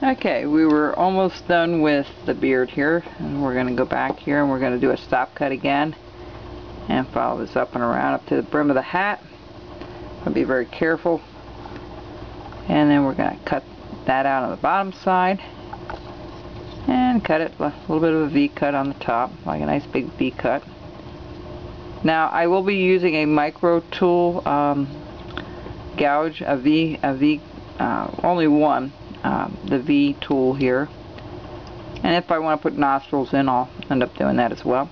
Okay, we were almost done with the beard here, and we're going to go back here and we're going to do a stop cut again and follow this up and around up to the brim of the hat. I'll be very careful. And then we're going to cut that out on the bottom side and cut it a little bit of a V cut on the top, like a nice big V cut. Now I will be using a micro tool um, gouge, a V, a V, uh, only one um, the V tool here. And if I want to put nostrils in, I'll end up doing that as well.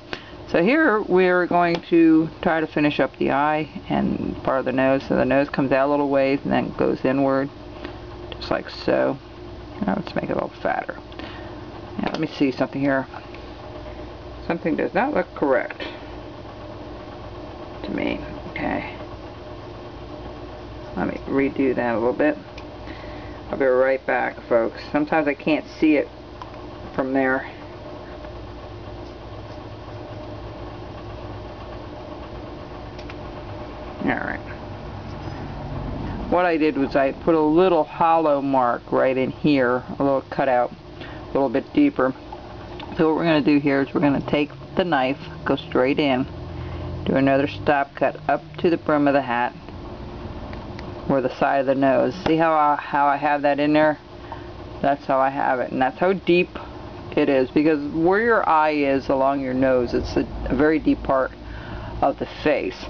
So here we're going to try to finish up the eye and part of the nose. So the nose comes out a little ways and then goes inward, just like so. Now let's make it a little fatter. Now let me see something here. Something does not look correct to me. Okay. Let me redo that a little bit. I'll be right back, folks. Sometimes I can't see it from there. Alright. What I did was I put a little hollow mark right in here, a little cutout, a little bit deeper. So what we're going to do here is we're going to take the knife, go straight in, do another stop cut up to the brim of the hat, or the side of the nose. See how I, how I have that in there? That's how I have it. And that's how deep it is because where your eye is along your nose, it's a, a very deep part of the face.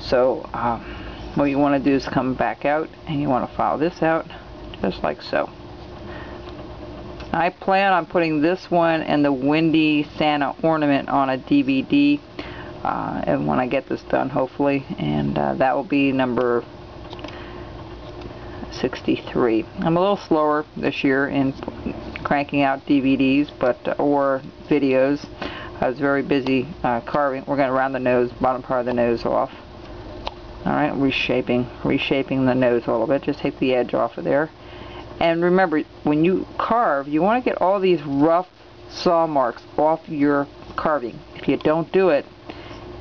So um, what you want to do is come back out and you want to follow this out just like so. I plan on putting this one and the Windy Santa ornament on a DVD uh, and when I get this done hopefully and uh, that will be number 63. I'm a little slower this year in cranking out DVDs but or videos. I was very busy uh, carving. We're going to round the nose, bottom part of the nose off. Alright, reshaping, reshaping the nose a little bit. Just take the edge off of there. And remember, when you carve, you want to get all these rough saw marks off your carving. If you don't do it,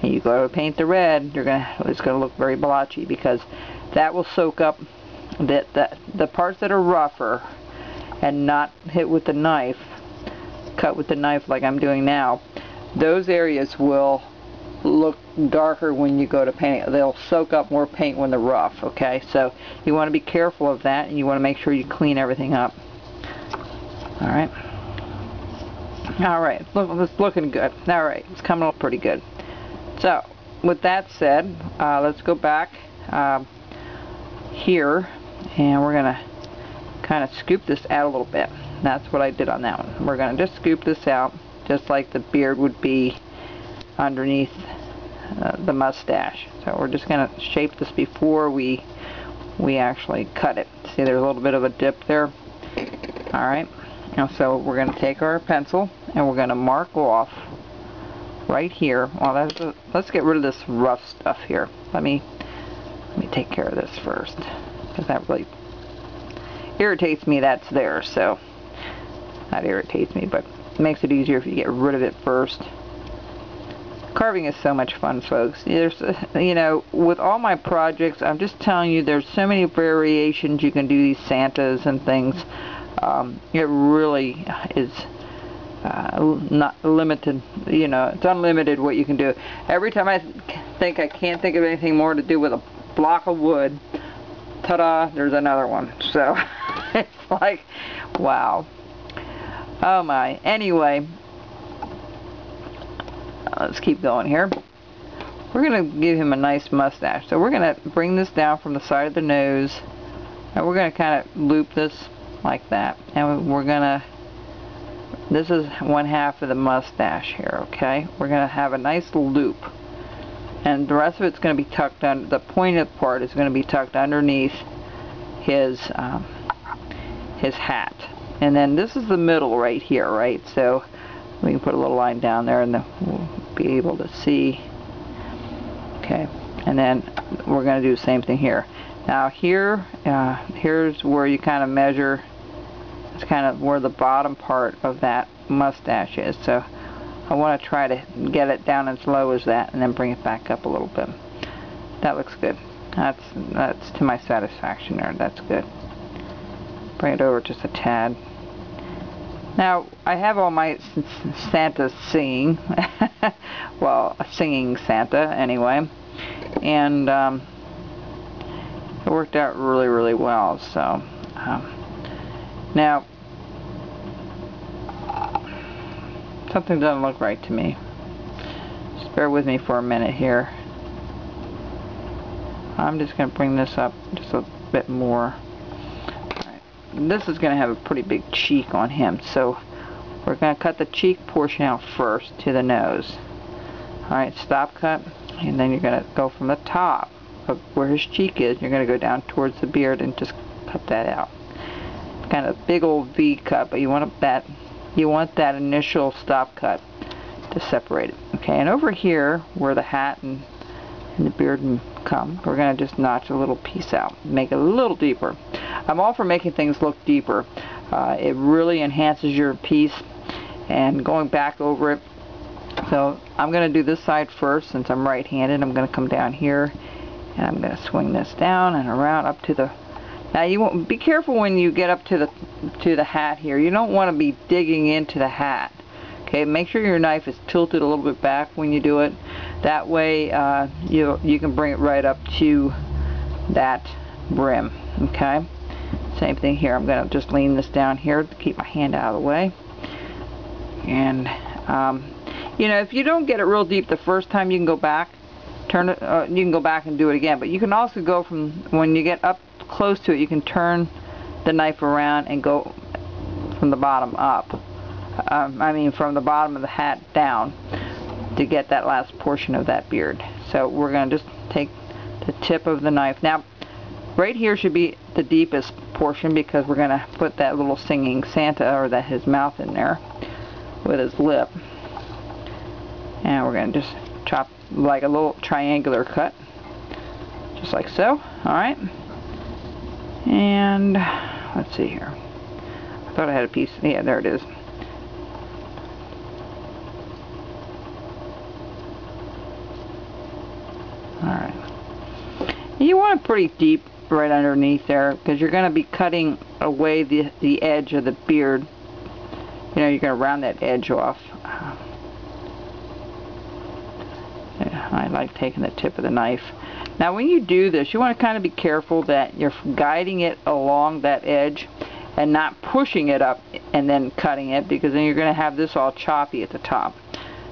and you go to paint the red, you're gonna it's gonna look very blotchy because that will soak up that the, the parts that are rougher and not hit with the knife, cut with the knife like I'm doing now, those areas will look darker when you go to paint. They'll soak up more paint when they're rough, okay? So you want to be careful of that and you want to make sure you clean everything up. Alright. Alright, look, it's looking good. Alright, it's coming up pretty good. So, with that said, uh, let's go back uh, here and we're going to kind of scoop this out a little bit. That's what I did on that one. We're going to just scoop this out just like the beard would be underneath uh, the mustache. So we're just going to shape this before we we actually cut it. See there's a little bit of a dip there. Alright, so we're going to take our pencil and we're going to mark off right here. Well, a, let's get rid of this rough stuff here. Let me let me take care of this first because that really irritates me that's there so that irritates me but it makes it easier if you get rid of it first. Carving is so much fun folks. There's you know with all my projects I'm just telling you there's so many variations you can do these Santas and things. Um, it really is uh, not limited you know it's unlimited what you can do. Every time I think I can't think of anything more to do with a block of wood ta-da, there's another one. So, it's like, wow. Oh my. Anyway, let's keep going here. We're going to give him a nice mustache. So we're going to bring this down from the side of the nose. And we're going to kind of loop this like that. And we're going to, this is one half of the mustache here, okay? We're going to have a nice loop and the rest of it's going to be tucked under the pointed part is going to be tucked underneath his um, his hat. And then this is the middle right here right? So we can put a little line down there and then we'll be able to see. Okay. And then we're going to do the same thing here. Now here uh, here's where you kind of measure it's kind of where the bottom part of that mustache is. So I want to try to get it down as low as that and then bring it back up a little bit. That looks good. That's that's to my satisfaction there. That's good. Bring it over just a tad. Now, I have all my Santa singing, well, singing Santa anyway, and um, it worked out really, really well, so, um, now, something doesn't look right to me. Just bear with me for a minute here. I'm just going to bring this up just a bit more this is going to have a pretty big cheek on him so we're going to cut the cheek portion out first to the nose alright stop cut and then you're going to go from the top of where his cheek is you're going to go down towards the beard and just cut that out kind of big old V cut but you want that you want that initial stop cut to separate it okay and over here where the hat and, and the beard come we're going to just notch a little piece out make it a little deeper I'm all for making things look deeper. Uh, it really enhances your piece and going back over it. So I'm going to do this side first since I'm right-handed. I'm going to come down here and I'm going to swing this down and around up to the now you won't be careful when you get up to the to the hat here. You don't want to be digging into the hat. Okay, make sure your knife is tilted a little bit back when you do it. That way uh, you you can bring it right up to that brim. Okay. Same thing here. I'm going to just lean this down here to keep my hand out of the way. And, um, you know, if you don't get it real deep the first time, you can go back. Turn it. Uh, you can go back and do it again. But you can also go from when you get up close to it, you can turn the knife around and go from the bottom up. Um, I mean, from the bottom of the hat down to get that last portion of that beard. So we're going to just take the tip of the knife. Now, right here should be the deepest portion because we're going to put that little singing Santa or that his mouth in there with his lip. And we're going to just chop like a little triangular cut. Just like so. Alright. And let's see here. I thought I had a piece. Yeah, there it is. Alright. You want it pretty deep right underneath there because you're going to be cutting away the, the edge of the beard. You know, you're going to round that edge off. I like taking the tip of the knife. Now when you do this, you want to kind of be careful that you're guiding it along that edge and not pushing it up and then cutting it because then you're going to have this all choppy at the top.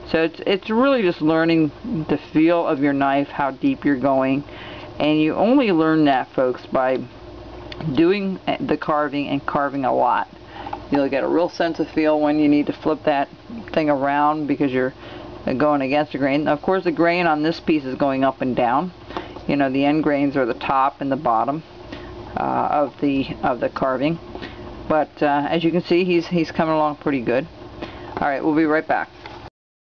So it's, it's really just learning the feel of your knife, how deep you're going and you only learn that, folks, by doing eh, the carving and carving a lot. You'll get a real sense of feel when you need to flip that thing around because you're going against the grain. Of course, the grain on this piece is going up and down. You know, the end grains are the top and the bottom uh, of the of the carving. But uh, as you can see, he's he's coming along pretty good. All right, we'll be right back.